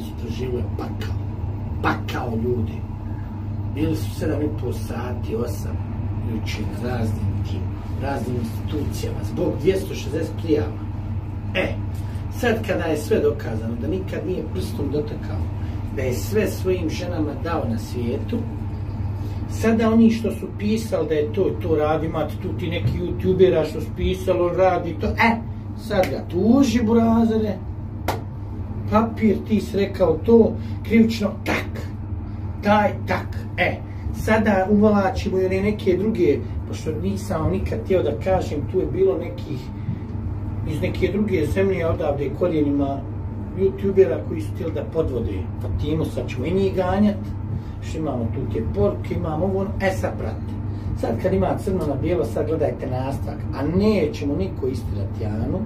sutra žive pakao. Pakao ljudi. Bili su sedam i pol sati, osam, juče na raznim tim, raznim institucijama, zbog 260 prijava. E, sad kada je sve dokazano, da nikad nije prstom dotakao, da je sve svojim ženama dao na svijetu, Sada oni što su pisali da je to to radi, imate tu ti neki youtubera što su pisalo radi to, e, sad ga tuži burazere, papir ti si rekao to, krivično, tak, taj, tak, e, sada uvalačimo i neke druge, pošto nisam nikad htio da kažem, tu je bilo nekih, iz neke druge zemlje odavde korijenima youtubera koji su htjeli da podvode. Fatimu, sad ćemo i njih ganjati, što imamo tu te poruke, imamo ovo, e sad prati. Sad kad ima crno na bijelo, sad gledajte nastavak, a nećemo niko istirati Janu,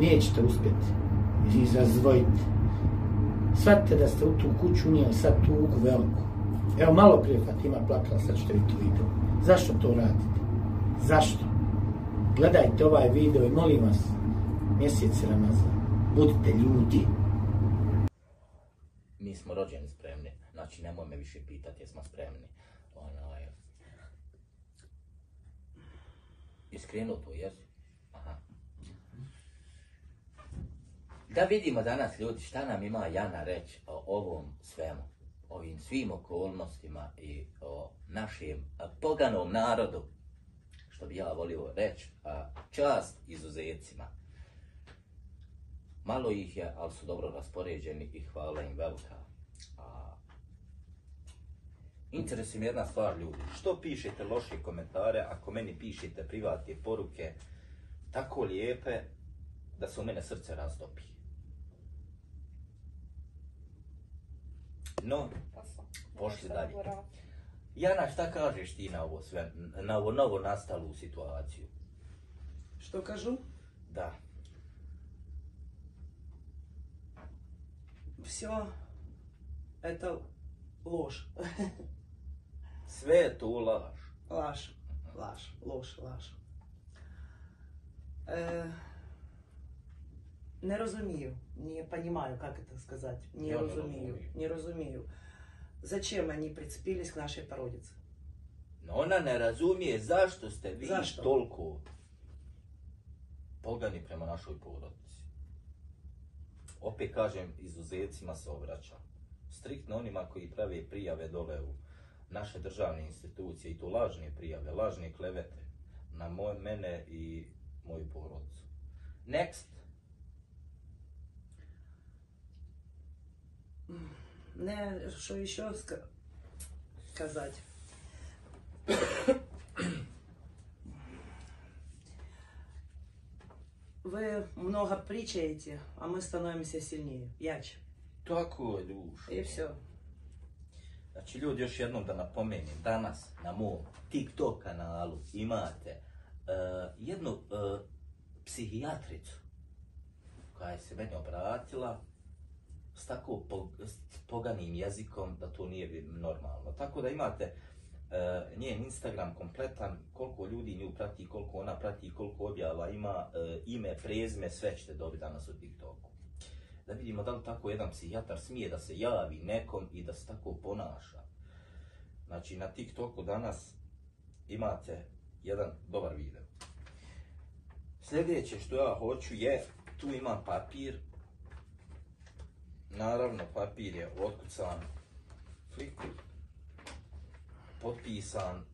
nećete uspjeti izazvojiti. Shvatite da ste u tu kuću unijeli sad tugu veliku. Evo malo prije Fatima plakala, sad ćete vidjeti video. Zašto to radite? Zašto? Gledajte ovaj video i molim vas, mjesec Ramazan, budite ljudi. Mi smo rođeni spremni, znači nemoj me više pitati jesmo spremni. Onaj... Iskrenuto, jesi? Aha. Da vidimo danas ljudi šta nam ima Jana reći o ovom svemu, ovim svim okolnostima i o našem poganom narodu, što bi ja volio reći, a čast izuzecima. Malo ih je, ali su dobro raspoređeni i hvala im velika. A... Interesuje jedna stvar ljudi, što pišete loše komentare ako meni pišete privatne poruke tako lijepe da se u mene srce razdopi. No, pošli dalje. Jana, šta kažeš ti na ovo sve, na ovo novo nastalu situaciju? Što kažu? Da. Все это ложь. Sve je to laž. Ложь, ложь, ложь, ложь. Э, не розумію, не понимаю, как это сказать. Не Я не розумію, розумію. не розумію. Зачем они прицепились к нашей породице? No ona ne razumije zašto ste vi Zašto? toliko pogani prema našoj porodici. Opet kažem, izuzecima se obraćam. Striktno onima koji prave prijave dole u naše državne institucije i to lažne prijave, lažne klevete na moj, mene i moju porodicu. Next. Не, что еще ска- сказать? Вы много притчаете, а мы становимся сильнее. И все. Znači ljudi, još jednom da napomenem, danas na mom TikTok kanalu imate eh, jednu eh, psihijatricu koja je se meni obratila s tako poganim jezikom da to nije normalno. Tako da imate eh, njen Instagram kompletan, koliko ljudi nju prati, koliko ona prati, koliko objava ima, eh, ime, prezime, sve ćete dobiti danas u TikToku da vidimo da li tako jedan psihijatar smije da se javi nekom i da se tako ponaša. Znači na TikToku danas imate jedan dobar video. Sljedeće što ja hoću je, tu imam papir. Naravno papir je otkucan fliku, potpisan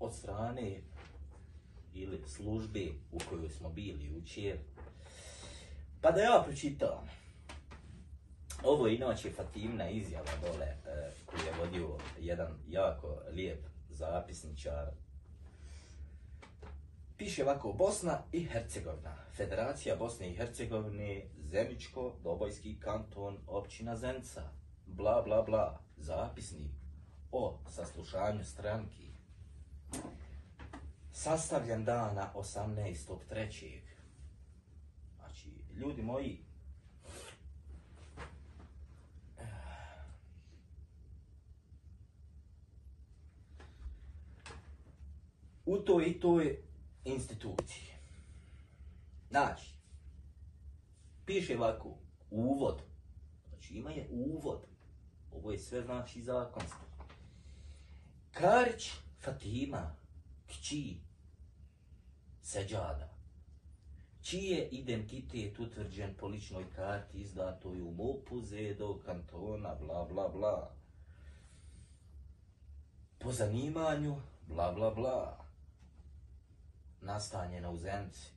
od strane ili službe u kojoj smo bili jučer, pa da ja pročitam. Ovo je inače Fatimna izjava dole e, koju je vodio jedan jako lijep zapisničar. Piše ovako, Bosna i Hercegovina, Federacija Bosne i Hercegovine, Zeničko, Dobojski kanton, općina Zenca, bla bla bla, zapisnik o saslušanju stranki. Sastavljen dana 18.3. Znači, ljudi moji, u toj i toj instituciji. Znači, piše ovako, uvod Znači ima je uvod. Ovo je sve znači zakonski. Karić Fatima, kći Seđada, čiji je identitet utvrđen po ličnoj karti izdatoj u MUP-u do kantona, bla bla bla. Po zanimanju, bla bla bla. Nastanjena u Zenici.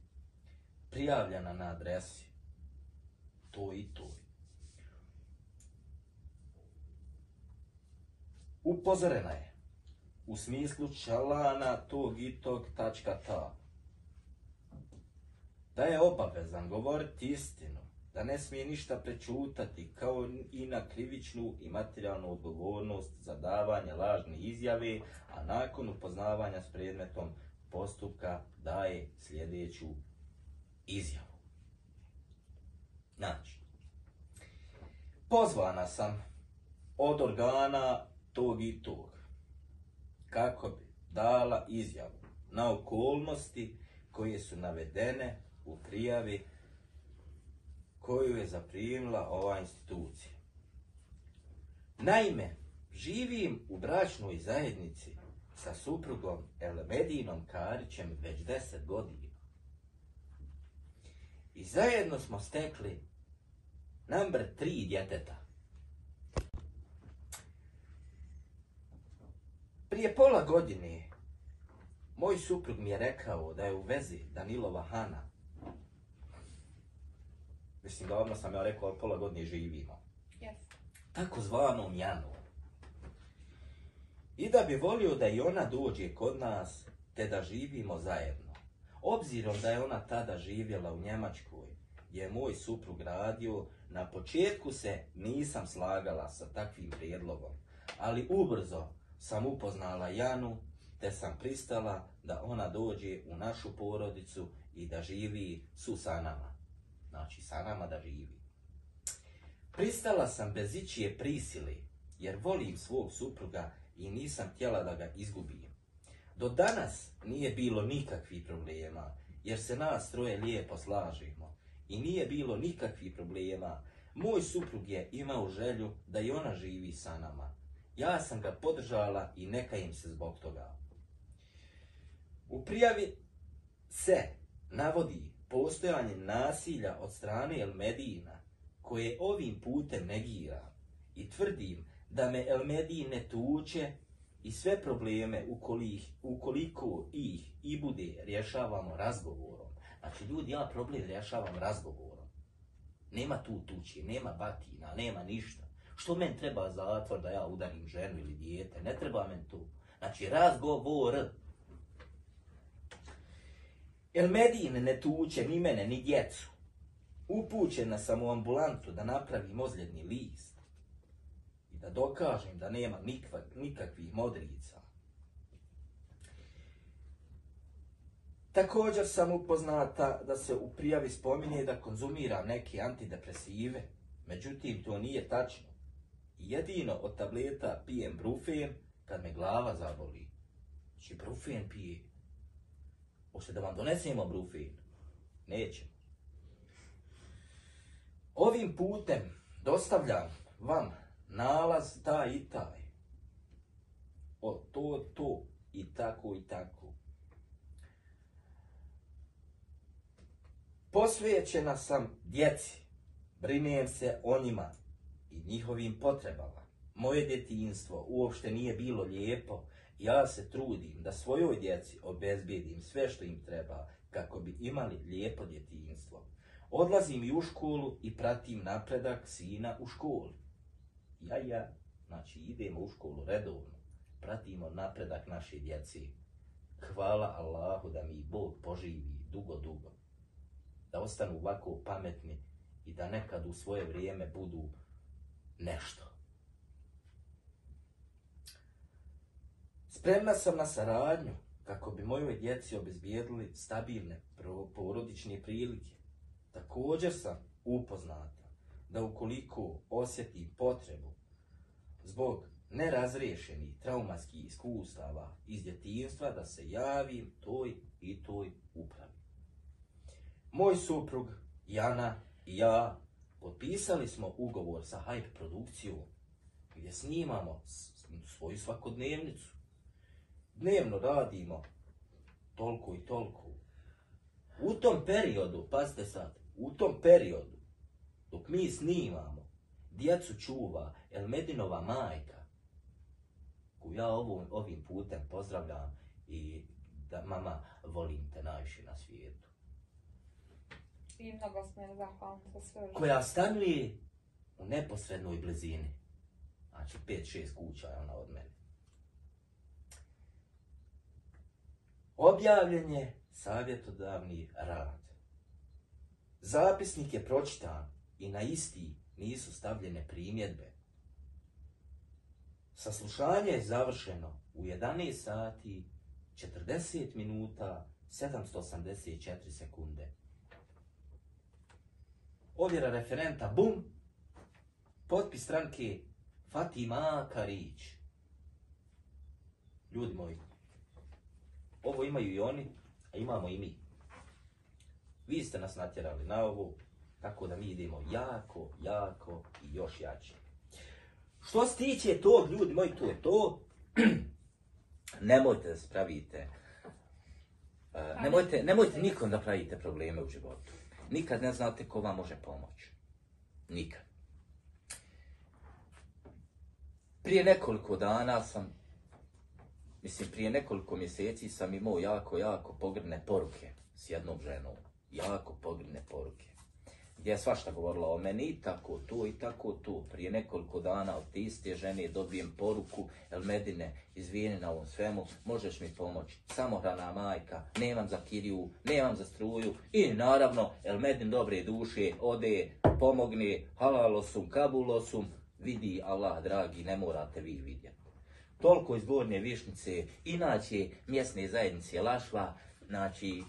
Prijavljena na adresi. To i to. Upozorena je u smislu čalana tog i tog tačka ta. Da je obavezan govoriti istinu, da ne smije ništa prečutati, kao i na krivičnu i materijalnu odgovornost za davanje lažne izjave, a nakon upoznavanja s predmetom postupka daje sljedeću izjavu. Znači, pozvana sam od organa tog i tog, kako bi dala izjavu na okolnosti koje su navedene u prijavi koju je zaprimila ova institucija. Naime, živim u bračnoj zajednici sa suprugom Elmedinom Karićem već deset godina. I zajedno smo stekli number tri djeteta. Prije pola godine moj suprug mi je rekao da je u vezi Danilova Hana. Mislim odmah sam ja rekao pola godine živimo. Yes. Tako zvanom Janu. I da bi volio da i ona dođe kod nas, te da živimo zajedno. Obzirom da je ona tada živjela u Njemačkoj, je moj suprug radio, na početku se nisam slagala sa takvim prijedlogom, ali ubrzo sam upoznala Janu, te sam pristala da ona dođe u našu porodicu i da živi su sa nama. Znači, sa nama da živi. Pristala sam bez ičije prisili, jer volim svog supruga i nisam htjela da ga izgubim. Do danas nije bilo nikakvih problema, jer se nas troje lijepo slažemo. I nije bilo nikakvih problema. Moj suprug je imao želju da i ona živi sa nama. Ja sam ga podržala i neka im se zbog toga. U prijavi se navodi postojanje nasilja od strane El Medina, koje ovim putem negira i tvrdim da me El Medine tuče i sve probleme ukoliko, ih i bude rješavamo razgovorom. Znači ljudi, ja problem rješavam razgovorom. Nema tu tuči, nema batina, nema ništa. Što men treba zatvor da ja udarim ženu ili dijete? Ne treba men tu. Znači razgovor. El Medin ne tuče ni mene, ni djecu. Upućena sam u ambulantu da napravim ozljedni list. Da dokažem da nema nikakvih modrica. Također sam upoznata da se u prijavi spominje da konzumiram neke antidepresive. Međutim, to nije tačno. Jedino od tableta pijem brufen kad me glava zaboli. Znači, brufen pije. Hoćete da vam donesemo brufen? Neće. Ovim putem dostavljam vam nalaz taj i taj. O to, to i tako i tako. Posvećena sam djeci. Brinem se o njima i njihovim potrebama. Moje djetinstvo uopšte nije bilo lijepo. Ja se trudim da svojoj djeci obezbijedim sve što im treba kako bi imali lijepo djetinstvo. Odlazim i u školu i pratim napredak sina u školi. Ja, ja, znači idemo u školu redovno. Pratimo napredak naše djeci. Hvala Allahu da mi Bog poživi dugo, dugo. Da ostanu ovako pametni i da nekad u svoje vrijeme budu nešto. Spremna sam na saradnju kako bi mojoj djeci obezbijedili stabilne porodične prilike. Također sam upoznata da ukoliko osjetim potrebu zbog nerazriješenih traumatskih iskustava iz djetinjstva da se javim toj i toj upravi. Moj suprug, Jana i ja Potpisali smo ugovor sa Hype produkcijom gdje snimamo svoju svakodnevnicu. Dnevno radimo toliko i toliko. U tom periodu, pazite sad, u tom periodu, dok mi snimamo, djecu čuva Elmedinova majka, koju ja ovom, ovim putem pozdravljam i da mama volim te najviše na svijetu. I mnogo joj zahvalni za sve koja stanuje u neposrednoj blizini. Znači 5-6 kuća je ona od mene. Objavljen je savjetodavni rad. Zapisnik je pročitan i na isti nisu stavljene primjedbe. Saslušanje je završeno u 11 sati 40 minuta 784 sekunde. Ovjera referenta, bum. Potpis stranke Fatima Karić. Ljudi moji, ovo imaju i oni, a imamo i mi. Vi ste nas natjerali na ovo, tako da mi idemo jako, jako i još jače. Što se tiče tog, ljudi moji, to je to. nemojte da se pravite, e, nemojte, nemojte nikom da pravite probleme u životu. Nikad ne znate ko vam može pomoći. Nikad. Prije nekoliko dana sam, mislim prije nekoliko mjeseci sam imao jako, jako pogrdne poruke s jednom ženom. Jako pogrdne poruke. Je svašta govorila o meni i tako to i tako to. Prije nekoliko dana od te iste žene dobijem poruku, Elmedine, izvini na ovom svemu, možeš mi pomoći. Samohrana majka, nemam za kiriju, nemam za struju i naravno Elmedin dobre duše ode, pomogne, halalosum, kabulosum, vidi Allah dragi, ne morate vi vidjeti. Toliko iz Gornje Višnice, inače mjesne zajednice Lašva, znači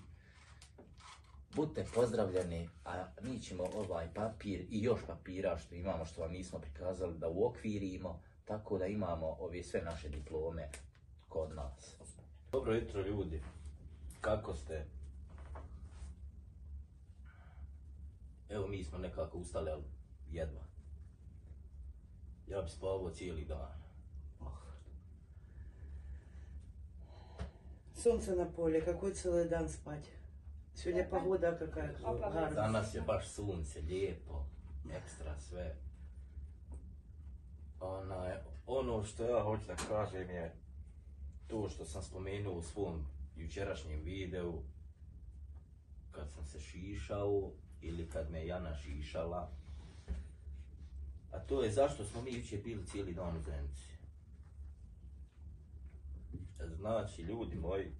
budite pozdravljeni, a mi ćemo ovaj papir i još papira što imamo, što vam nismo prikazali, da uokvirimo, tako da imamo ove sve naše diplome kod nas. Dobro jutro ljudi, kako ste? Evo mi smo nekako ustali, ali jedva. Ja bi spavao cijeli dan. Oh. Sunce na polje, kako je cijeli dan spati? Сегодня погода какая Опа, гарна. Danas je baš sunce, lijepo, ekstra sve. Onaj, ono što ja hoću da kažem je to što sam spomenuo u svom jučerašnjem videu kad sam se šišao ili kad me Jana šišala. A to je zašto smo mi jučer bili cijeli dan u Zenici. Znači, ljudi moji,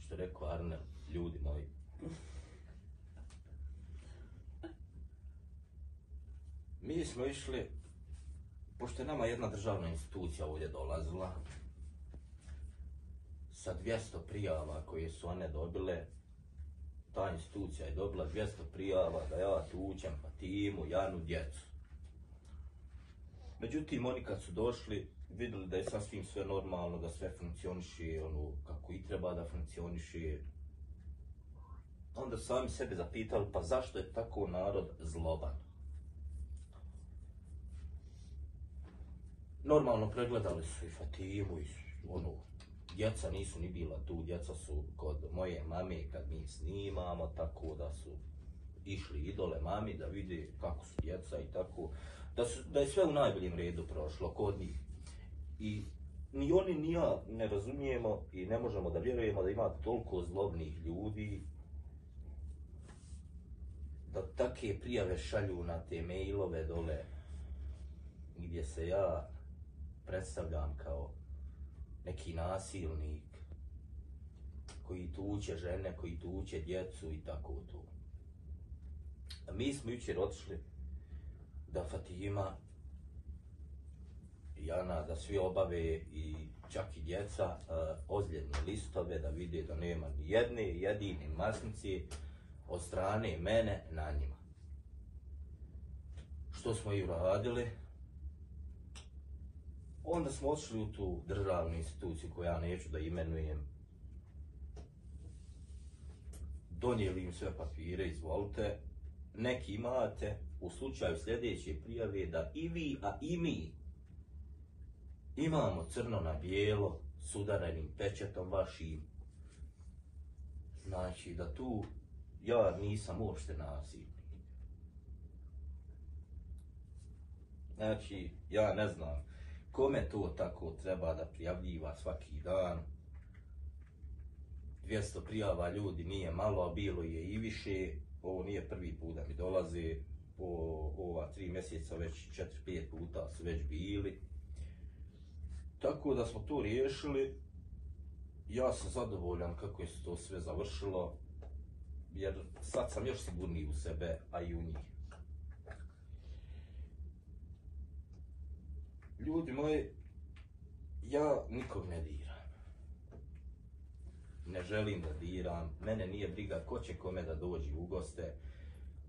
što je rekao Arnel, ljudi moji, Mi smo išli, pošto je nama jedna državna institucija ovdje dolazila, sa 200 prijava koje su one dobile, ta institucija je dobila 200 prijava da ja tučem Fatimu, Janu, djecu. Međutim, oni kad su došli, vidjeli da je sasvim sve normalno, da sve funkcioniše ono kako i treba da funkcioniše. Onda sami sebe zapitali, pa zašto je tako narod zloban? Normalno pregledali su i Fatimu i ono, djeca nisu ni bila tu, djeca su kod moje mame kad mi snimamo, tako da su išli idole mami da vide kako su djeca i tako, da, su, da je sve u najboljem redu prošlo kod njih. I ni oni ni ja ne razumijemo i ne možemo da vjerujemo da ima toliko zlobnih ljudi da take prijave šalju na te mailove dole gdje se ja predstavljam kao neki nasilnik koji tuče žene, koji tuče djecu i tako to. A mi smo jučer otišli da Fatima Jana, da svi obave i čak i djeca ozljedne listove da vide da nema ni jedne jedine masnice od strane mene na njima. Što smo i uradili, Onda smo otišli u tu državnu instituciju koju ja neću da imenujem. Donijeli im sve papire, izvolite. Neki imate, u slučaju sljedeće prijave da i vi, a i mi imamo crno na bijelo s udarenim pečetom vašim. Znači da tu ja nisam uopšte nasilnik. Znači, ja ne znam kome to tako treba da prijavljiva svaki dan. 200 prijava ljudi nije malo, a bilo je i više. Ovo nije prvi put da mi dolaze. O, ova tri mjeseca već 4-5 puta su već bili. Tako da smo to riješili. Ja sam zadovoljan kako je se to sve završilo. Jer sad sam još sigurniji u sebe, a i u njih. Ljudi moji, ja nikog ne diram. Ne želim da diram, mene nije briga ko će kome da dođe u goste.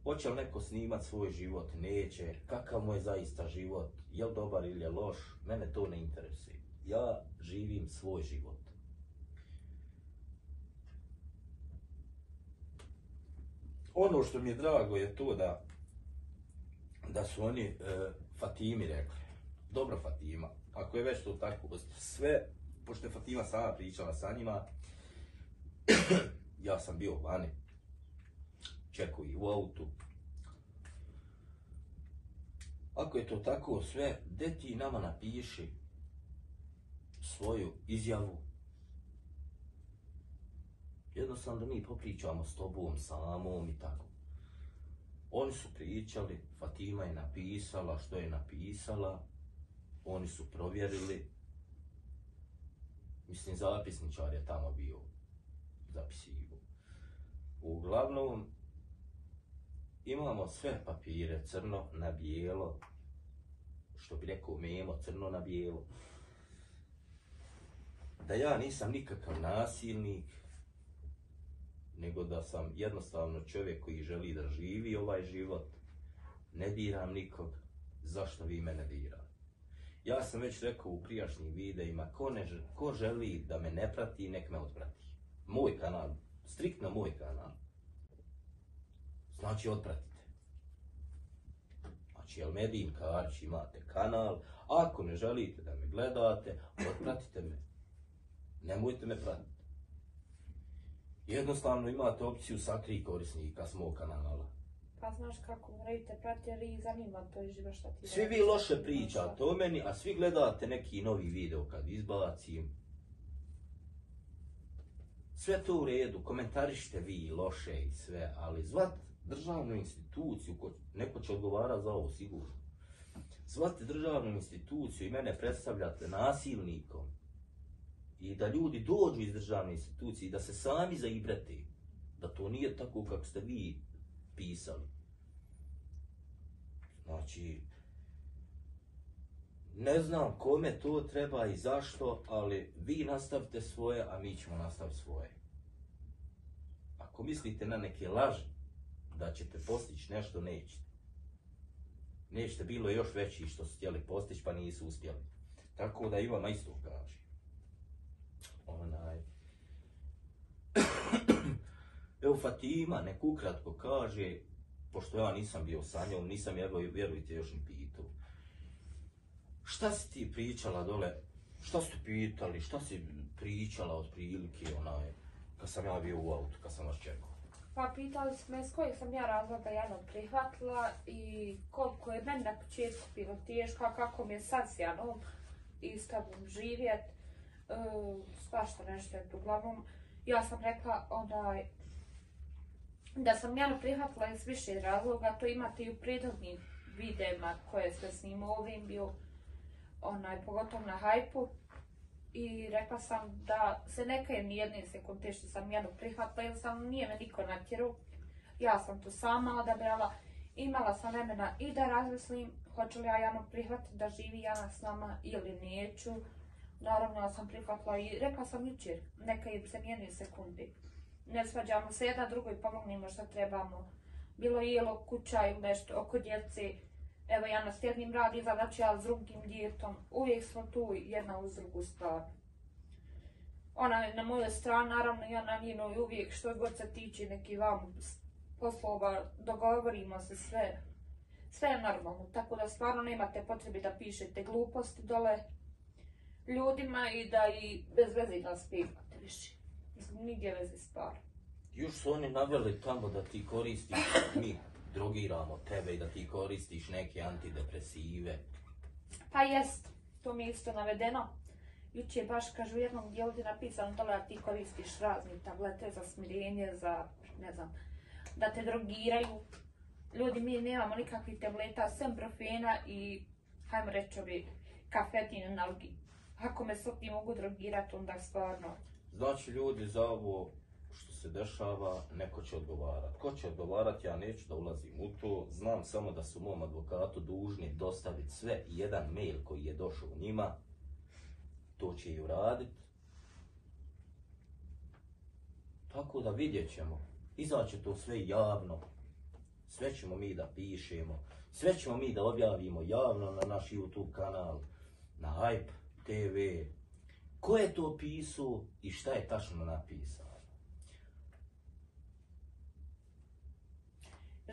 Hoće li neko snimat svoj život, neće, kakav mu je zaista život, je li dobar ili je loš, mene to ne interesuje. Ja živim svoj život. Ono što mi je drago je to da, da su oni e, Fatimi rekli, dobro Fatima, ako je već to tako, sve, pošto je Fatima sama pričala sa njima, ja sam bio vani, čekao ih u autu. Ako je to tako sve, de ti nama napiši svoju izjavu. Jednostavno da mi popričamo s tobom, samom i tako. Oni su pričali, Fatima je napisala što je napisala, oni su provjerili. Mislim, zapisničar je tamo bio zapisivo. Uglavnom, imamo sve papire crno na bijelo, što bi rekao Memo, crno na bijelo. Da ja nisam nikakav nasilnik, nego da sam jednostavno čovjek koji želi da živi ovaj život, ne diram nikog, zašto vi mene dirate? Ja sam već rekao u prijašnjim videima, ko, ne, ko želi da me ne prati, nek me otprati. Moj kanal, striktno moj kanal. Znači otpratite. Znači, Elmedin Karić imate kanal, ako ne želite da me gledate, otpratite me. Nemojte me pratiti. Jednostavno imate opciju sakri korisnika s mog kanala. Pa znaš kako, moraju te prati jer ih zanima to i živa šta ti Svi vi loše pričate o meni, a svi gledate neki novi video kad izbacim. Sve to u redu, komentarište vi loše i sve, ali zvat državnu instituciju, ko, neko će odgovarati za ovo sigurno. Zvate državnu instituciju i mene predstavljate nasilnikom i da ljudi dođu iz državne institucije i da se sami zaibrate, da to nije tako kako ste vi pisali. Znači, ne znam kome to treba i zašto, ali vi nastavite svoje, a mi ćemo nastaviti svoje. Ako mislite na neke laži, da ćete postići nešto, nećete. Nećete, bilo još veći što su htjeli postići, pa nisu uspjeli. Tako da i vama isto kaže. Onaj... Evo Fatima, nek ukratko kaže, pošto ja nisam bio sa njom, nisam je, vjerujte, još ni pitao. Šta si ti pričala dole, šta su pitali, šta si pričala otprilike, onaj, kad sam ja bio u autu, kad sam vas čekao. Pa pitali su me s kojeg sam ja razloga Janom prihvatila i koliko je meni na početku bilo teško, a kako mi je sad s Janom i s tobom živjet. E, svašta nešto je uglavnom. Ja sam rekla onaj, da sam Janu prihvatila iz više razloga, to imate i u prethodnim videima koje ste snimao ovim bio onaj, pogotovo na hajpu. I rekla sam da se ne kajem ni jedne sekunde što sam jednu prihvatila, jer sam nije me niko natjerao. Ja sam to sama odabrala. Imala sam vremena i da razmislim hoću li ja Janu prihvatiti da živi Jana s nama ili neću. Naravno ja sam prihvatila i rekla sam jučer, neka im se nijedne sekundi. Ne svađamo se jedna drugoj, pomognimo što trebamo. Bilo je jelo kuća ili nešto oko djece. Evo Jana s jednim radi zadaće, ja s drugim djetom. Uvijek smo tu jedna uz drugu stvar. Ona je na mojoj strani, naravno ja na njenoj uvijek što god se tiče neki vam s- poslova, dogovorimo se sve. sve je normalno, tako da stvarno nemate potrebe da pišete gluposti dole ljudima i da i bez veze nas pivate više. Mislim, nigdje veze stvarno. Još su oni naveli tamo da ti koristiš, mi drogiramo tebe i da ti koristiš neke antidepresive. Pa jest, to mi je isto navedeno. Juče baš kažu u jednom dijelu je napisano dole da ti koristiš razne tablete za smirenje, za, ne znam, da te drogiraju. Ljudi, mi nemamo nikakvih tableta, sem profena i, hajmo reći ovi, kafetin analgi. Ako me sad ti mogu drogirati, onda stvarno, Znači ljudi za ovo što se dešava, neko će odgovarat. Ko će odgovarat, ja neću da ulazim u to. Znam samo da su mom advokatu dužni dostaviti sve jedan mail koji je došao njima. To će i uradit. Tako da vidjet ćemo. Izaće to sve javno. Sve ćemo mi da pišemo. Sve ćemo mi da objavimo javno na naš YouTube kanal. Na Hype TV. Ko je to pisao i šta je tačno napisao?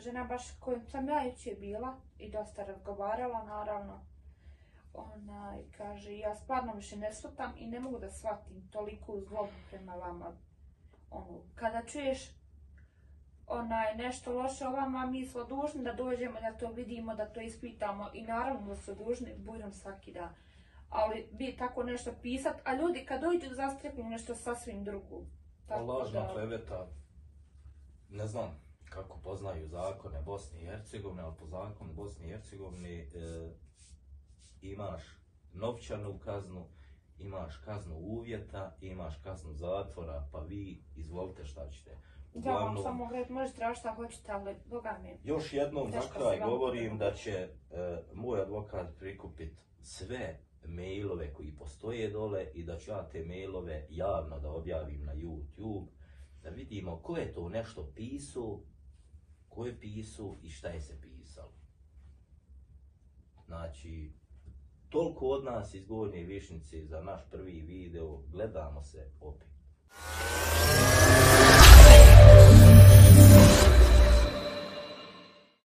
žena baš kojom sam ja bila i dosta razgovarala, naravno, ona kaže, ja stvarno više ne shvatam i ne mogu da shvatim toliku zlobu prema vama. Ono, kada čuješ onaj, nešto loše o vama, mi smo dužni da dođemo, da to vidimo, da to ispitamo i naravno da su dužni, budem svaki dan. Ali bi tako nešto pisat, a ljudi kad dođu zastrepnu nešto sasvim drugo. Pa lažna kleveta, ne znam kako poznaju zakone Bosne i Hercegovine, ali po zakonu Bosne i Hercegovine e, imaš novčanu kaznu, imaš kaznu uvjeta, imaš kaznu zatvora, pa vi izvolite šta ćete. Ja vam samo govorim, možete tražiti šta hoćete, ali Boga mi. Još jednom za kraj govorim da će e, moj advokat prikupit sve mailove koji postoje dole i da ću ja te mailove javno da objavim na YouTube, da vidimo ko je to nešto pisao, ko je pisao i šta je se pisalo. Znači, toliko od nas iz Gornje Višnice za naš prvi video, gledamo se opet.